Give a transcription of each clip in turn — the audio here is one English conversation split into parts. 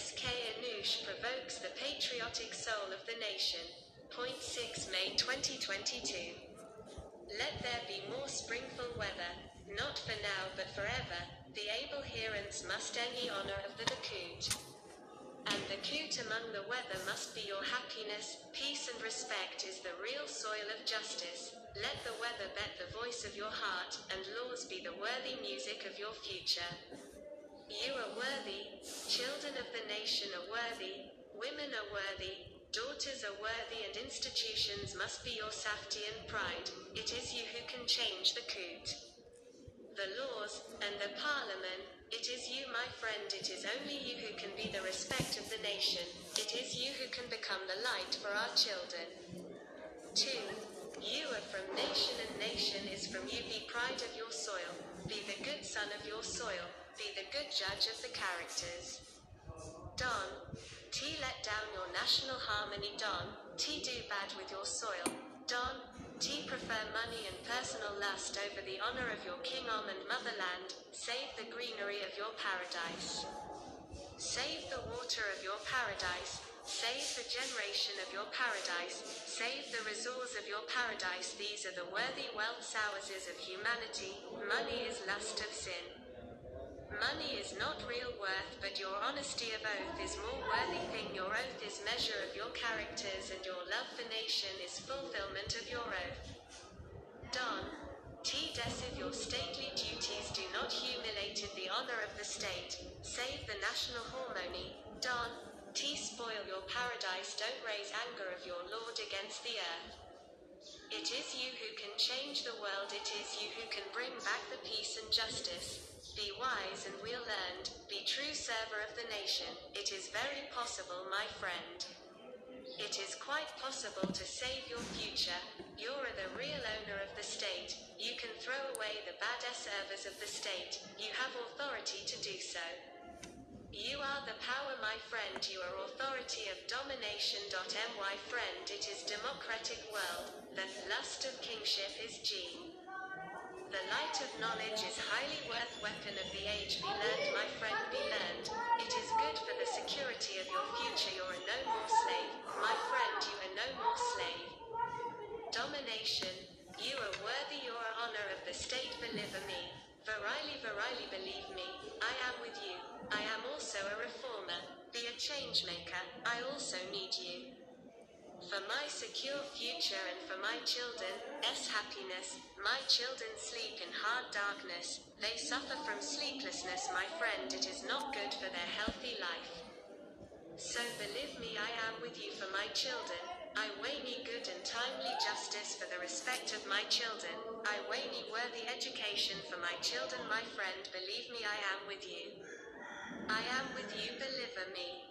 SK Anoush provokes the patriotic soul of the nation. Point 6 May 2022. Let there be more springful weather, not for now but forever. The able herents must any honor of the Dakut. And the coot among the weather must be your happiness, peace and respect is the real soil of justice. Let the weather bet the voice of your heart, and laws be the worthy music of your future. You are worthy, children of the nation are worthy, women are worthy, daughters are worthy and institutions must be your safety and pride. It is you who can change the coot. The laws, and the parliament, it is you my friend. It is only you who can be the respect of the nation, it is you who can become the light for our children. 2. You are from nation and nation. Is from you. Be pride of your soil, be the good son of your soil, be the good judge of the characters. Don, T let down your national harmony Don, T do bad with your soil, Don, T prefer money and personal lust over the honor of your king Om and motherland, save the greenery of your paradise. Save the water of your paradise, save the generation of your paradise, save the resource of your paradise. These are the worthy wealth houses of humanity. Money is lust of sin. Money is not real worth, but your honesty of oath is more worthy thing. Your oath is measure of your characters, and your love for nation is fulfillment of your oath. Don. T desiv your stately duties do not humiliate the honor of the state, save the national harmony. Don. T spoil your paradise don't raise anger of your lord against the earth. It is you who can change the world, it is you who can bring back the peace and justice. Be wise and well learned, be true server of the nation. It is very possible, my friend. It is quite possible to save your future. You are the real owner of the state. You can throw away the bad servers of the state. You have authority to do so. You are the power, my friend. You are authority of domination.my friend. It is democratic world. The lust of kingship is G. The light of knowledge is highly worth weapon of the age. Be learned, my friend, be learned. It is good for the security of your future. You are no more slave. My friend, you are no more slave. Domination. You are worthy your honor of the state. Believe me. Verily, verily, believe me. I am with you. I am also a reformer. Be a change maker. I also need you. For my secure future and for my children, s happiness, my children sleep in hard darkness, they suffer from sleeplessness, my friend, it is not good for their healthy life. So believe me, I am with you for my children. I weigh me good and timely justice for the respect of my children. I weigh me worthy education for my children, my friend, believe me, I am with you. I am with you, believe me.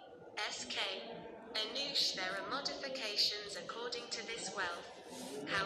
Anoush, there are modifications according to this wealth. How